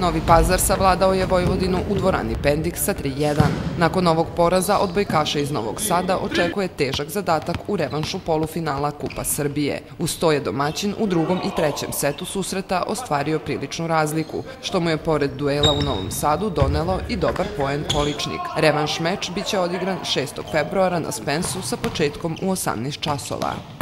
Novi Pazar savladao je Vojvodinu u dvorani Pendik sa 3-1. Nakon ovog poraza od Bojkaša iz Novog Sada očekuje težak zadatak u revanšu polufinala Kupa Srbije. Uz to je domaćin u drugom i trećem setu susreta ostvario priličnu razliku, što mu je pored duela u Novom Sadu donelo i dobar poen količnik. Revanš meč biće odigran 6. februara na Spensu sa početkom u 18 časova.